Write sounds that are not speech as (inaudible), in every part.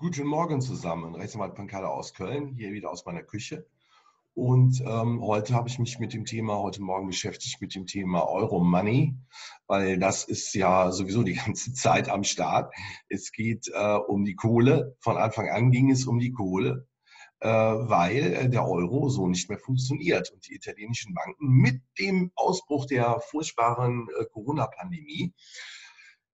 Guten Morgen zusammen, Rechtsanwalt Pankala aus Köln, hier wieder aus meiner Küche. Und ähm, heute habe ich mich mit dem Thema, heute Morgen beschäftigt mit dem Thema Euro Money, weil das ist ja sowieso die (laughs) ganze Zeit am Start. Es geht äh, um die Kohle. Von Anfang an ging es um die Kohle, äh, weil äh, der Euro so nicht mehr funktioniert und die italienischen Banken mit dem Ausbruch der furchtbaren äh, Corona-Pandemie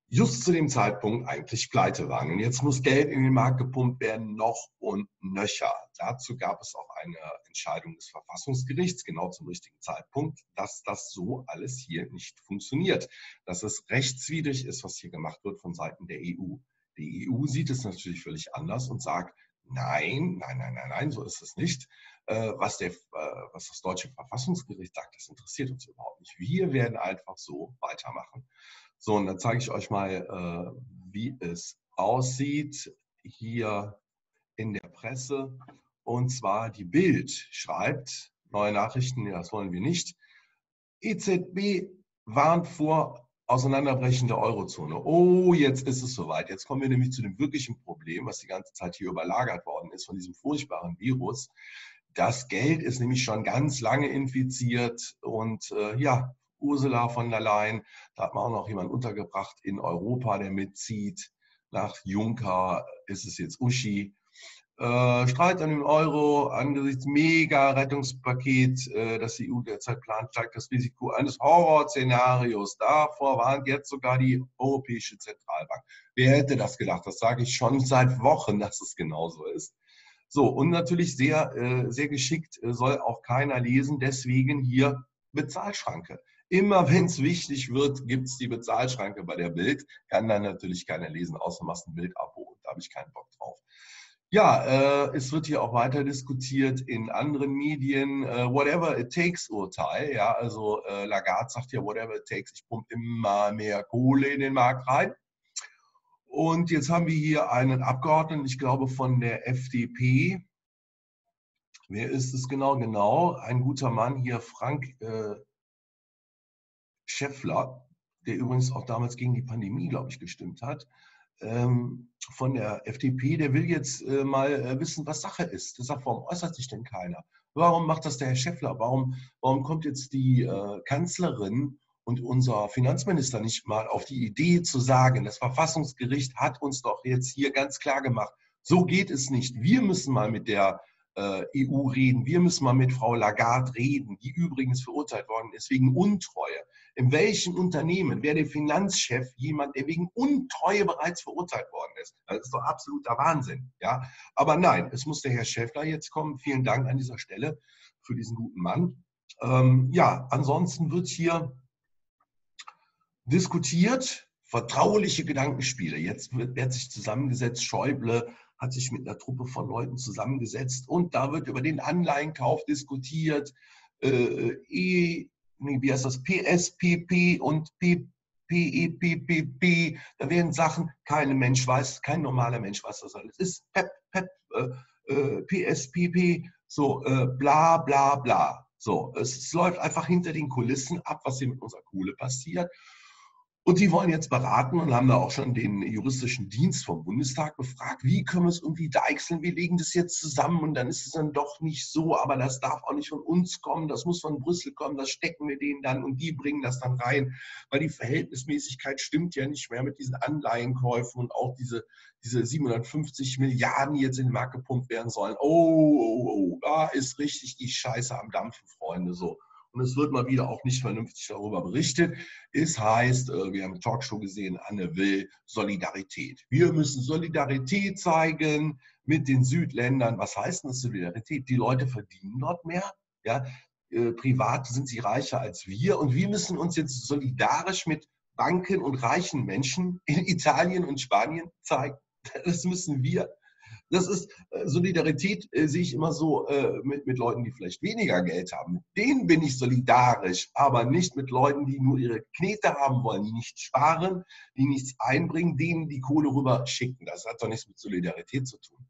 just zu dem Zeitpunkt eigentlich pleite waren. Und jetzt muss Geld in den Markt gepumpt werden, noch und nöcher. Dazu gab es auch eine Entscheidung des Verfassungsgerichts, genau zum richtigen Zeitpunkt, dass das so alles hier nicht funktioniert. Dass es rechtswidrig ist, was hier gemacht wird von Seiten der EU. Die EU sieht es natürlich völlig anders und sagt, nein, nein, nein, nein, nein, so ist es nicht. Äh, was, der, äh, was das deutsche Verfassungsgericht sagt, das interessiert uns überhaupt nicht. Wir werden einfach so weitermachen. So, und dann zeige ich euch mal, äh, wie es aussieht hier in der Presse. Und zwar die Bild schreibt, neue Nachrichten, das wollen wir nicht. EZB warnt vor Auseinanderbrechen der Eurozone. Oh, jetzt ist es soweit. Jetzt kommen wir nämlich zu dem wirklichen Problem, was die ganze Zeit hier überlagert worden ist von diesem furchtbaren Virus. Das Geld ist nämlich schon ganz lange infiziert und äh, ja, Ursula von der Leyen. Da hat man auch noch jemanden untergebracht in Europa, der mitzieht. Nach Juncker ist es jetzt Uschi. Äh, Streit an den Euro angesichts Mega-Rettungspaket, äh, das die EU derzeit plant, steigt das Risiko eines Horrorszenarios. Davor warnt jetzt sogar die Europäische Zentralbank. Wer hätte das gedacht? Das sage ich schon seit Wochen, dass es genauso ist. So, und natürlich sehr, äh, sehr geschickt äh, soll auch keiner lesen, deswegen hier Bezahlschranke. Immer wenn es wichtig wird, gibt es die Bezahlschranke bei der Bild. Kann dann natürlich keiner lesen, außer machst ein Bild-Abo. Da habe ich keinen Bock drauf. Ja, äh, es wird hier auch weiter diskutiert in anderen Medien. Äh, whatever it takes Urteil. Ja, also äh, Lagarde sagt ja, whatever it takes. Ich pumpe immer mehr Kohle in den Markt rein. Und jetzt haben wir hier einen Abgeordneten, ich glaube von der FDP. Wer ist es genau? Genau, ein guter Mann hier, Frank äh, Schäffler, der übrigens auch damals gegen die Pandemie, glaube ich, gestimmt hat, ähm, von der FDP, der will jetzt äh, mal äh, wissen, was Sache ist. Der sagt, warum äußert sich denn keiner? Warum macht das der Herr Schäffler? Warum, warum kommt jetzt die äh, Kanzlerin und unser Finanzminister nicht mal auf die Idee zu sagen, das Verfassungsgericht hat uns doch jetzt hier ganz klar gemacht, so geht es nicht. Wir müssen mal mit der äh, EU reden. Wir müssen mal mit Frau Lagarde reden, die übrigens verurteilt worden ist wegen Untreue. In welchem Unternehmen wäre der Finanzchef jemand, der wegen Untreue bereits verurteilt worden ist? Das ist doch absoluter Wahnsinn. Ja? Aber nein, es muss der Herr Schäffler jetzt kommen. Vielen Dank an dieser Stelle für diesen guten Mann. Ähm, ja, ansonsten wird hier diskutiert, vertrauliche Gedankenspiele. Jetzt wird, wird sich zusammengesetzt, Schäuble, hat sich mit einer Truppe von Leuten zusammengesetzt und da wird über den Anleihenkauf diskutiert. Äh, e, wie heißt das? PSPP und PEPPP. Da werden Sachen, kein Mensch weiß, kein normaler Mensch weiß das alles ist. PEP, PEP, äh, äh, PSPP, so äh, bla bla bla. So, es, es läuft einfach hinter den Kulissen ab, was hier mit unserer Kohle passiert. Und die wollen jetzt beraten und haben da auch schon den juristischen Dienst vom Bundestag befragt, wie können wir es irgendwie deichseln, wir legen das jetzt zusammen und dann ist es dann doch nicht so, aber das darf auch nicht von uns kommen, das muss von Brüssel kommen, das stecken wir denen dann und die bringen das dann rein, weil die Verhältnismäßigkeit stimmt ja nicht mehr mit diesen Anleihenkäufen und auch diese, diese 750 Milliarden, die jetzt in den Markt gepumpt werden sollen. Oh, oh, oh, da ist richtig die Scheiße am Dampfen, Freunde, so und es wird mal wieder auch nicht vernünftig darüber berichtet. Es heißt, äh, wir haben Talkshow gesehen, Anne will Solidarität. Wir müssen Solidarität zeigen mit den Südländern. Was heißt denn das Solidarität? Die Leute verdienen dort mehr. Ja, äh, privat sind sie reicher als wir und wir müssen uns jetzt solidarisch mit Banken und reichen Menschen in Italien und Spanien zeigen. Das müssen wir das ist äh, Solidarität, äh, sehe ich immer so äh, mit, mit Leuten, die vielleicht weniger Geld haben. Mit denen bin ich solidarisch, aber nicht mit Leuten, die nur ihre Knete haben wollen, die nichts sparen, die nichts einbringen, denen die Kohle rüber schicken. Das hat doch nichts mit Solidarität zu tun.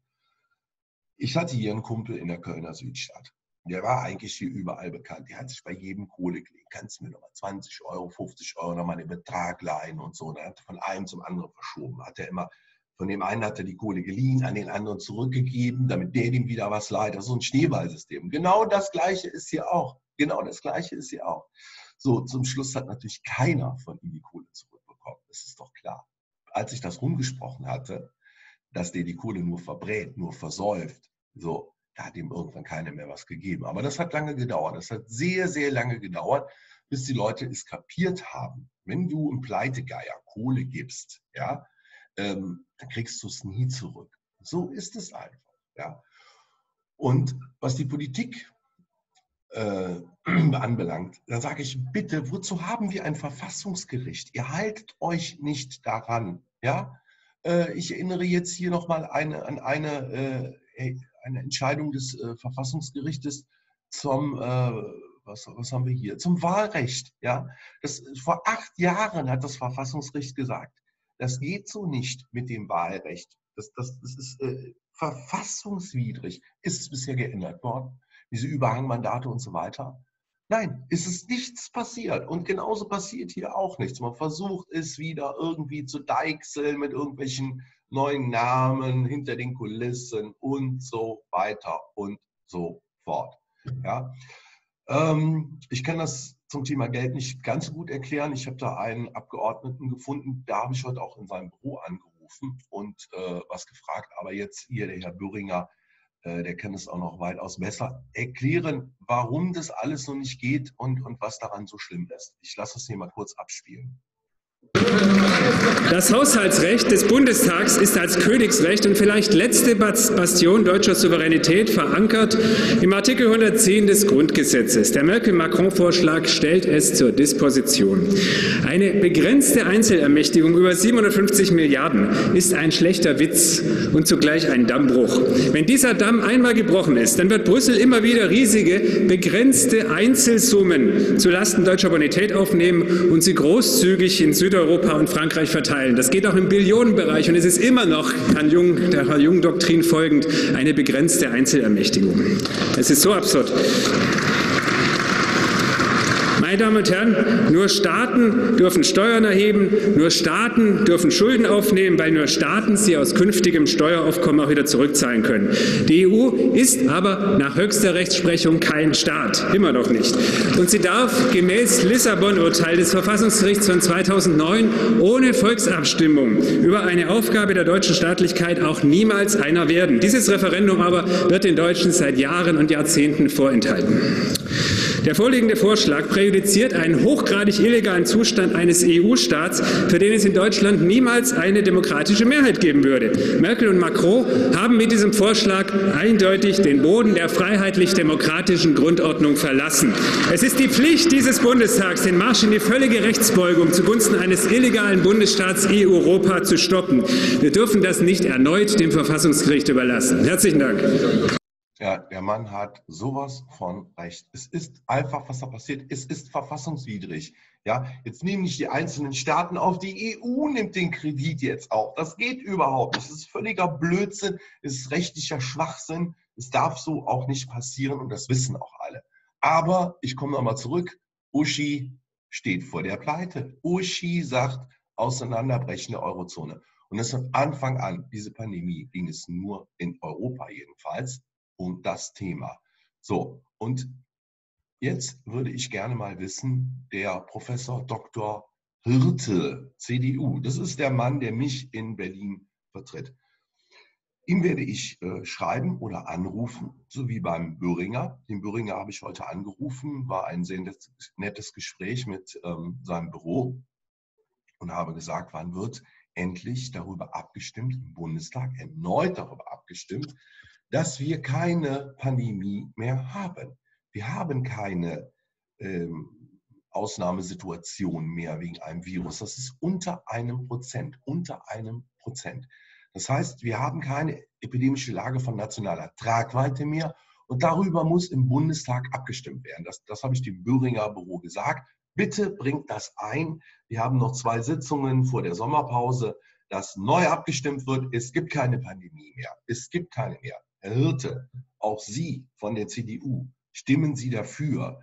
Ich hatte hier einen Kumpel in der Kölner Südstadt. Der war eigentlich hier überall bekannt. Der hat sich bei jedem Kohle gelegt. Kannst du mir nochmal 20 Euro, 50 Euro nochmal den Betrag leihen und so. Und er hat von einem zum anderen verschoben. Hat er immer Von dem einen hat er die Kohle geliehen, an den anderen zurückgegeben, damit der dem wieder was leiht. Das so ein Schneeballsystem. Genau das Gleiche ist hier auch. Genau das Gleiche ist hier auch. So, zum Schluss hat natürlich keiner von ihm die Kohle zurückbekommen. Das ist doch klar. Als ich das rumgesprochen hatte, dass der die Kohle nur verbrät, nur versäuft, so, da hat ihm irgendwann keiner mehr was gegeben. Aber das hat lange gedauert. Das hat sehr, sehr lange gedauert, bis die Leute es kapiert haben. Wenn du einem Pleitegeier Kohle gibst, ja, ähm, dann kriegst du es nie zurück. So ist es einfach. Ja. Und was die Politik äh, (clears throat) anbelangt, dann sage ich, bitte, wozu haben wir ein Verfassungsgericht? Ihr haltet euch nicht daran. Ja? Äh, ich erinnere jetzt hier nochmal eine, an eine, äh, eine Entscheidung des äh, Verfassungsgerichtes zum, äh, was, was haben wir hier, zum Wahlrecht. Ja? Das, vor acht Jahren hat das Verfassungsgericht gesagt, das geht so nicht mit dem Wahlrecht. Das, das, das ist äh, verfassungswidrig. Ist es bisher geändert worden? Diese Überhangmandate und so weiter? Nein, es ist nichts passiert. Und genauso passiert hier auch nichts. Man versucht es wieder irgendwie zu deichseln mit irgendwelchen neuen Namen hinter den Kulissen und so weiter und so fort. Ja. Ähm, ich kann das zum Thema Geld nicht ganz so gut erklären. Ich habe da einen Abgeordneten gefunden, da habe ich heute auch in seinem Büro angerufen und äh, was gefragt. Aber jetzt hier der Herr Böhringer, äh, der kann es auch noch weitaus besser erklären, warum das alles so nicht geht und, und was daran so schlimm ist. Ich lasse es hier mal kurz abspielen. Das Haushaltsrecht des Bundestags ist als Königsrecht und vielleicht letzte Bastion deutscher Souveränität verankert im Artikel 110 des Grundgesetzes. Der Merkel-Macron-Vorschlag stellt es zur Disposition. Eine begrenzte Einzelermächtigung über 750 Milliarden ist ein schlechter Witz und zugleich ein Dammbruch. Wenn dieser Damm einmal gebrochen ist, dann wird Brüssel immer wieder riesige, begrenzte Einzelsummen zulasten deutscher Bonität aufnehmen und sie großzügig in Südeuropa und Frankreich verteilen. Das geht auch im Billionenbereich und es ist immer noch, Herrn Jung, der Jung-Doktrin folgend, eine begrenzte Einzelermächtigung. Es ist so absurd. Meine Damen und Herren, nur Staaten dürfen Steuern erheben, nur Staaten dürfen Schulden aufnehmen, weil nur Staaten sie aus künftigem Steueraufkommen auch wieder zurückzahlen können. Die EU ist aber nach höchster Rechtsprechung kein Staat, immer noch nicht. Und sie darf gemäß Lissabon-Urteil des Verfassungsgerichts von 2009 ohne Volksabstimmung über eine Aufgabe der deutschen Staatlichkeit auch niemals einer werden. Dieses Referendum aber wird den Deutschen seit Jahren und Jahrzehnten vorenthalten. Der vorliegende Vorschlag präjudiziert einen hochgradig illegalen Zustand eines EU-Staats, für den es in Deutschland niemals eine demokratische Mehrheit geben würde. Merkel und Macron haben mit diesem Vorschlag eindeutig den Boden der freiheitlich-demokratischen Grundordnung verlassen. Es ist die Pflicht dieses Bundestags, den Marsch in die völlige Rechtsbeugung zugunsten eines illegalen Bundesstaats EU-Europa zu stoppen. Wir dürfen das nicht erneut dem Verfassungsgericht überlassen. Herzlichen Dank. Ja, der Mann hat sowas von recht. Es ist einfach, was da passiert. Es ist verfassungswidrig. Ja, jetzt nehmen nicht die einzelnen Staaten auf. Die EU nimmt den Kredit jetzt auf. Das geht überhaupt nicht. Das ist völliger Blödsinn. Es ist rechtlicher Schwachsinn. Es darf so auch nicht passieren und das wissen auch alle. Aber ich komme nochmal zurück. Uschi steht vor der Pleite. Uschi sagt Auseinanderbrechen der Eurozone. Und das von Anfang an, diese Pandemie, ging es nur in Europa jedenfalls um das Thema. So, und jetzt würde ich gerne mal wissen, der Professor Dr. Hirte, CDU, das ist der Mann, der mich in Berlin vertritt. Ihm werde ich äh, schreiben oder anrufen, so wie beim Böhringer. Den Böhringer habe ich heute angerufen, war ein sehr nettes Gespräch mit ähm, seinem Büro und habe gesagt, wann wird endlich darüber abgestimmt, im Bundestag erneut darüber abgestimmt, dass wir keine Pandemie mehr haben. Wir haben keine ähm, Ausnahmesituation mehr wegen einem Virus. Das ist unter einem Prozent, unter einem Prozent. Das heißt, wir haben keine epidemische Lage von nationaler Tragweite mehr und darüber muss im Bundestag abgestimmt werden. Das, das habe ich dem Böhringer Büro gesagt. Bitte bringt das ein. Wir haben noch zwei Sitzungen vor der Sommerpause, dass neu abgestimmt wird. Es gibt keine Pandemie mehr. Es gibt keine mehr. Herr Hirte, auch Sie von der CDU, stimmen Sie dafür?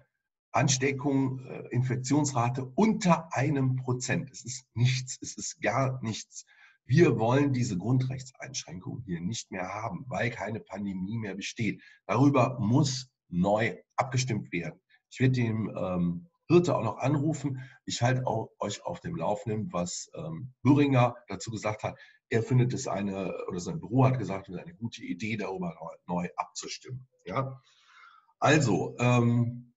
Ansteckung, äh, Infektionsrate unter einem Prozent. Es ist nichts, es ist gar nichts. Wir wollen diese Grundrechtseinschränkungen hier nicht mehr haben, weil keine Pandemie mehr besteht. Darüber muss neu abgestimmt werden. Ich werde dem ähm, Hirte auch noch anrufen. Ich halte auch euch auf dem Laufenden, was ähm, Böhringer dazu gesagt hat. Er findet es eine, oder sein Büro hat gesagt, es ist eine gute Idee, darüber neu abzustimmen. Ja? Also, ähm,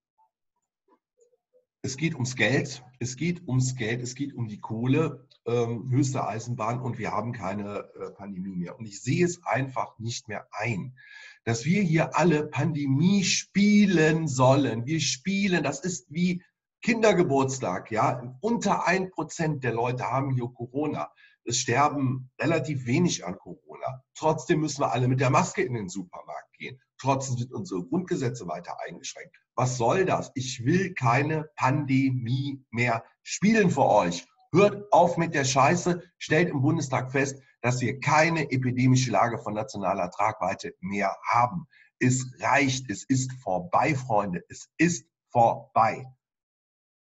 es geht ums Geld, es geht ums Geld, es geht um die Kohle, ähm, höchste Eisenbahn und wir haben keine äh, Pandemie mehr. Und ich sehe es einfach nicht mehr ein, dass wir hier alle Pandemie spielen sollen. Wir spielen, das ist wie Kindergeburtstag, ja. Unter ein Prozent der Leute haben hier Corona. Es sterben relativ wenig an Corona. Trotzdem müssen wir alle mit der Maske in den Supermarkt gehen. Trotzdem sind unsere Grundgesetze weiter eingeschränkt. Was soll das? Ich will keine Pandemie mehr spielen für euch. Hört auf mit der Scheiße, stellt im Bundestag fest, dass wir keine epidemische Lage von nationaler Tragweite mehr haben. Es reicht, es ist vorbei, Freunde, es ist vorbei.